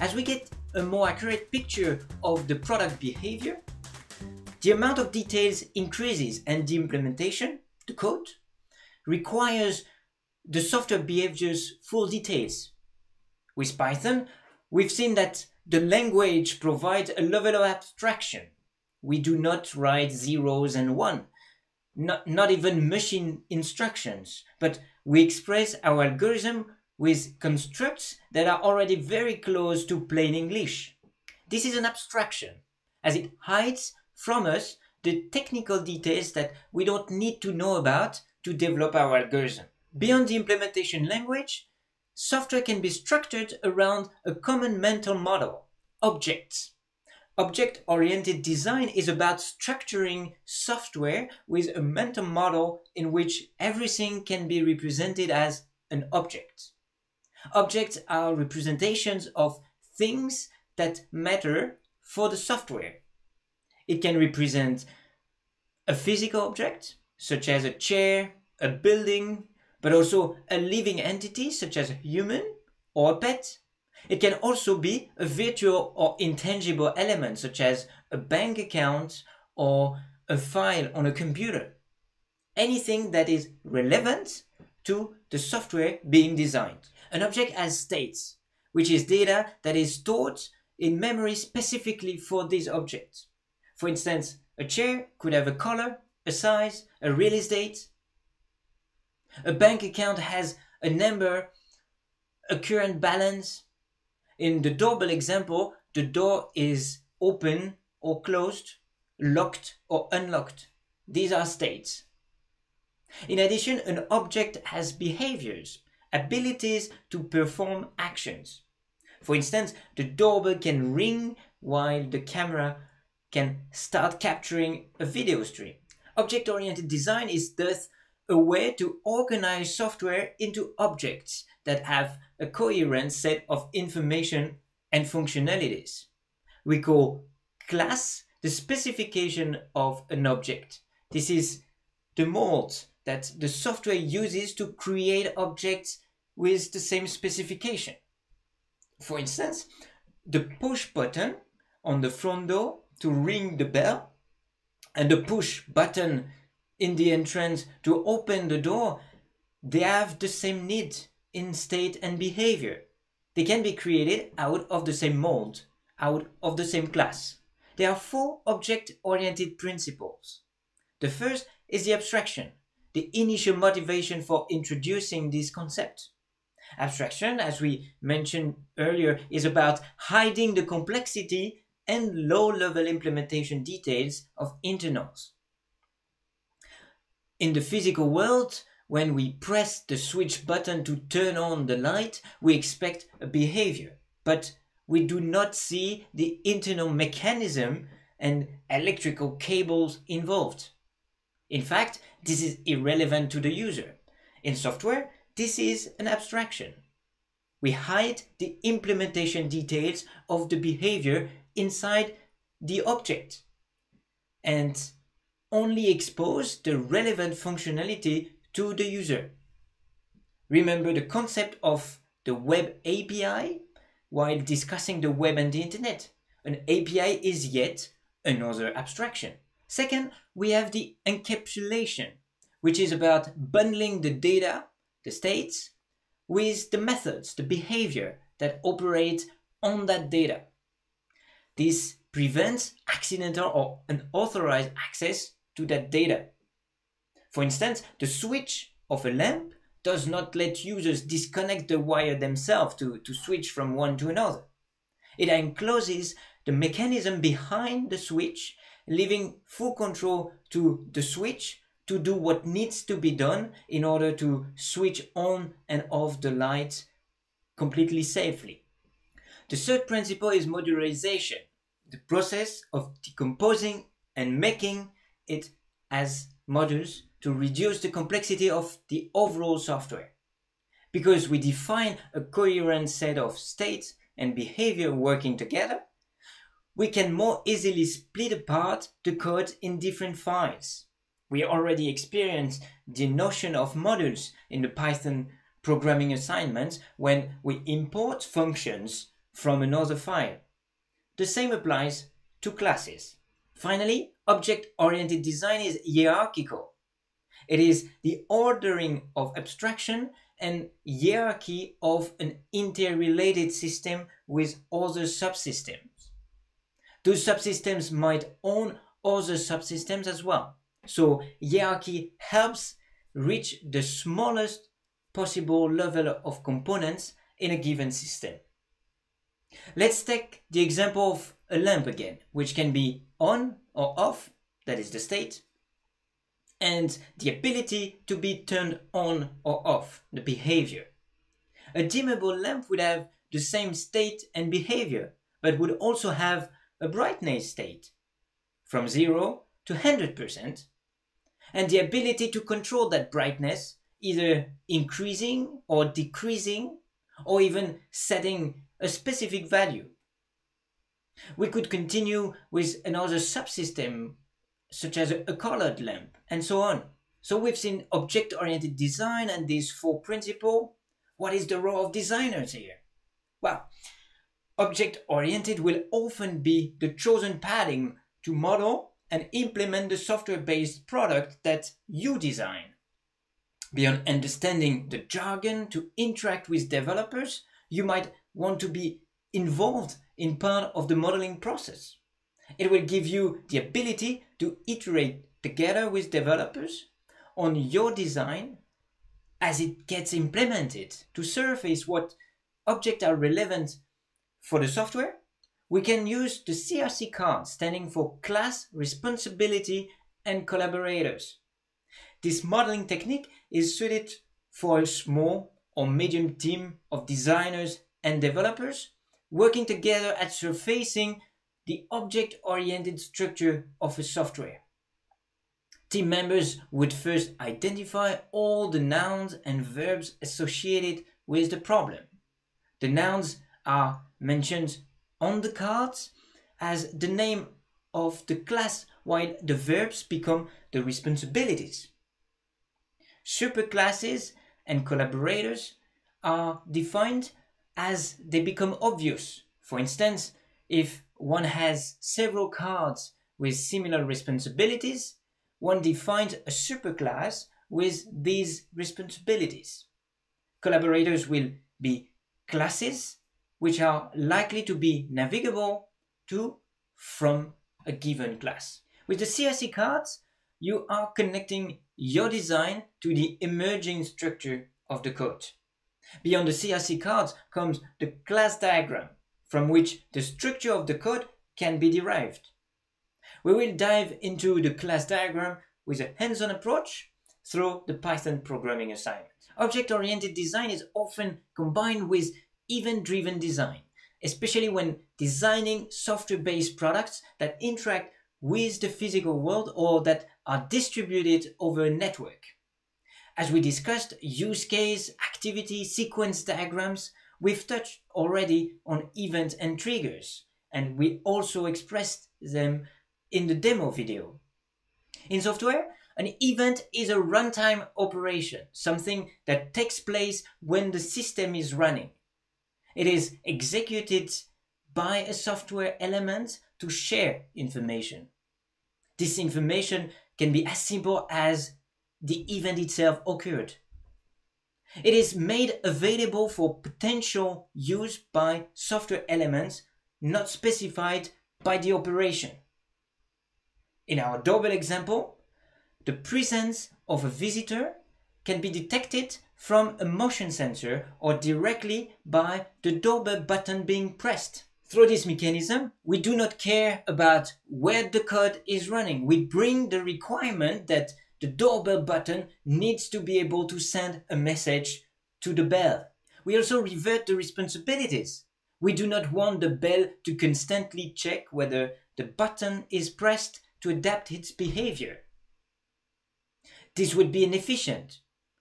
As we get a more accurate picture of the product behavior, the amount of details increases and the implementation, the code, requires the software behavior's full details. With Python, we've seen that the language provides a level of abstraction. We do not write zeros and one, not, not even machine instructions, but we express our algorithm with constructs that are already very close to plain English. This is an abstraction, as it hides from us the technical details that we don't need to know about to develop our algorithm. Beyond the implementation language, software can be structured around a common mental model, objects. Object-oriented design is about structuring software with a mental model in which everything can be represented as an object. Objects are representations of things that matter for the software. It can represent a physical object, such as a chair, a building, but also a living entity, such as a human or a pet. It can also be a virtual or intangible element, such as a bank account or a file on a computer. Anything that is relevant to the software being designed. An object has states, which is data that is stored in memory specifically for this object. For instance, a chair could have a color, a size, a release date. A bank account has a number, a current balance. In the doorbell example, the door is open or closed, locked or unlocked. These are states. In addition, an object has behaviors, abilities to perform actions. For instance, the doorbell can ring while the camera can start capturing a video stream. Object-oriented design is thus a way to organize software into objects that have a coherent set of information and functionalities. We call class the specification of an object. This is the mold that the software uses to create objects with the same specification. For instance, the push button on the front door to ring the bell and the push button in the entrance to open the door, they have the same need in state and behavior. They can be created out of the same mold, out of the same class. There are four object-oriented principles. The first is the abstraction, the initial motivation for introducing this concept. Abstraction, as we mentioned earlier, is about hiding the complexity and low-level implementation details of internals. In the physical world, when we press the switch button to turn on the light, we expect a behavior, but we do not see the internal mechanism and electrical cables involved. In fact, this is irrelevant to the user. In software, this is an abstraction. We hide the implementation details of the behavior inside the object and only expose the relevant functionality to the user. Remember the concept of the web API while discussing the web and the internet. An API is yet another abstraction. Second, we have the encapsulation, which is about bundling the data, the states, with the methods, the behavior that operate on that data. This prevents accidental or unauthorized access to that data. For instance, the switch of a lamp does not let users disconnect the wire themselves to, to switch from one to another. It encloses the mechanism behind the switch, leaving full control to the switch to do what needs to be done in order to switch on and off the lights completely safely. The third principle is modularization, the process of decomposing and making it as modules to reduce the complexity of the overall software. Because we define a coherent set of states and behavior working together, we can more easily split apart the code in different files. We already experienced the notion of modules in the Python programming assignments when we import functions from another file. The same applies to classes. Finally, object-oriented design is hierarchical. It is the ordering of abstraction and hierarchy of an interrelated system with other subsystems. Those subsystems might own other subsystems as well. So hierarchy helps reach the smallest possible level of components in a given system. Let's take the example of a lamp again, which can be on or off, that is the state, and the ability to be turned on or off, the behavior. A dimmable lamp would have the same state and behavior, but would also have a brightness state, from 0 to 100%, and the ability to control that brightness, either increasing or decreasing, or even setting a specific value. We could continue with another subsystem, such as a, colored lamp, and so on. So we've seen object-oriented design and these four principles. What is the role of designers here? Well, object-oriented will often be the chosen paradigm to model and implement the software-based product that you design. Beyond understanding the jargon to interact with developers, you might want to be involved in part of the modeling process. It will give you the ability to iterate together with developers on your design as it gets implemented to surface what objects are relevant for the software. We can use the CRC card standing for class, responsibility, and collaborators. This modeling technique is suited for a small or medium team of designers and developers working together at surfacing the object-oriented structure of a software. Team members would first identify all the nouns and verbs associated with the problem. The nouns are mentioned on the cards as the name of the class while the verbs become the responsibilities. Superclasses and collaborators are defined as they become obvious. For instance, if one has several cards with similar responsibilities, one defines a superclass with these responsibilities. Collaborators will be classes which are likely to be navigable to from a given class. With the CRC cards, you are connecting your design to the emerging structure of the code. Beyond the CRC cards comes the class diagram, from which the structure of the code can be derived. We will dive into the class diagram with a hands-on approach through the Python programming assignment. Object-oriented design is often combined with event-driven design, especially when designing software-based products that interact with the physical world or that are distributed over a network. As we discussed use case, activity, sequence diagrams, we've touched already on events and triggers, and we also expressed them in the demo video. In software, an event is a runtime operation, something that takes place when the system is running. It is executed by a software element to share information. This information can be as simple as the event itself occurred. It is made available for potential use by software elements not specified by the operation. In our doorbell example, the presence of a visitor can be detected from a motion sensor or directly by the doorbell button being pressed. Through this mechanism, we do not care about where the code is running. We bring the requirement that the doorbell button needs to be able to send a message to the bell. We also revert the responsibilities. We do not want the bell to constantly check whether the button is pressed to adapt its behavior. This would be inefficient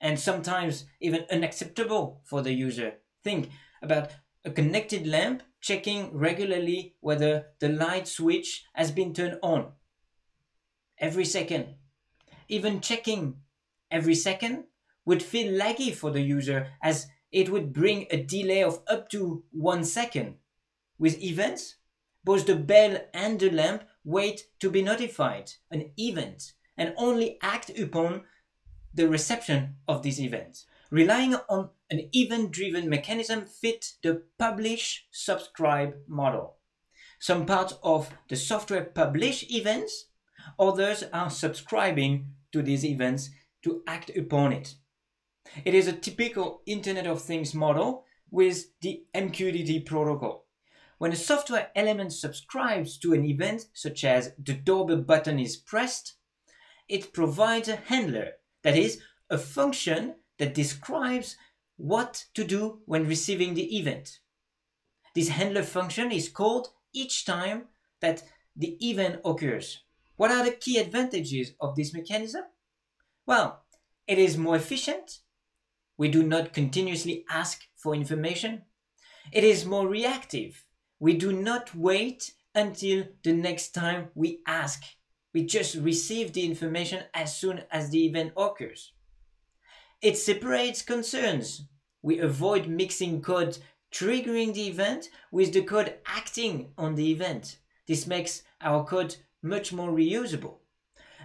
and sometimes even unacceptable for the user. Think about a connected lamp checking regularly whether the light switch has been turned on every second. Even checking every second would feel laggy for the user as it would bring a delay of up to one second. With events, both the bell and the lamp wait to be notified, an event, and only act upon the reception of these events. Relying on an event-driven mechanism fit the publish-subscribe model. Some parts of the software publish events, others are subscribing to these events to act upon it. It is a typical Internet of Things model with the MQTT protocol. When a software element subscribes to an event, such as the doorbell button is pressed, it provides a handler, that is, a function that describes what to do when receiving the event. This handler function is called each time that the event occurs. What are the key advantages of this mechanism? Well, it is more efficient. We do not continuously ask for information. It is more reactive. We do not wait until the next time we ask. We just receive the information as soon as the event occurs. It separates concerns. We avoid mixing code triggering the event with the code acting on the event. This makes our code much more reusable.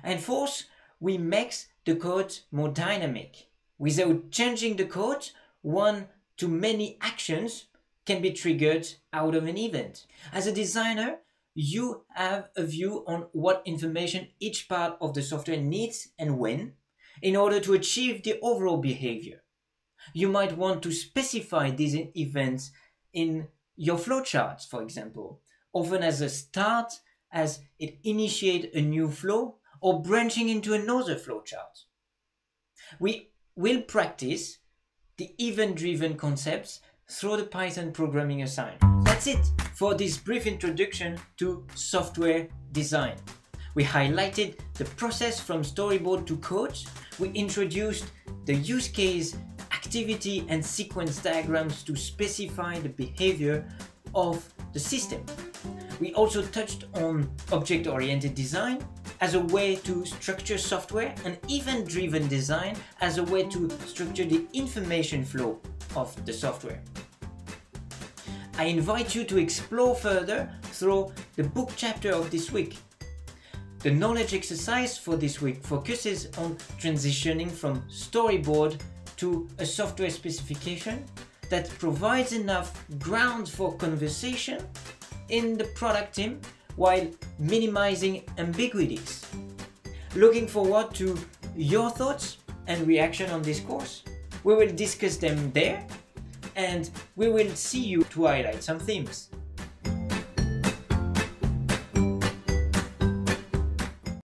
And fourth, we make the code more dynamic. Without changing the code, one to many actions can be triggered out of an event. As a designer, you have a view on what information each part of the software needs and when in order to achieve the overall behavior. You might want to specify these events in your flowcharts, for example, often as a start as it initiates a new flow or branching into another flowchart. We will practice the event-driven concepts through the Python programming assignment. That's it for this brief introduction to software design. We highlighted the process from storyboard to code. We introduced the use case, activity and sequence diagrams to specify the behavior of the system. We also touched on object-oriented design as a way to structure software and event-driven design as a way to structure the information flow of the software. I invite you to explore further through the book chapter of this week. The knowledge exercise for this week focuses on transitioning from storyboard to a software specification that provides enough ground for conversation in the product team while minimizing ambiguities. Looking forward to your thoughts and reaction on this course. We will discuss them there and we will see you to highlight some themes.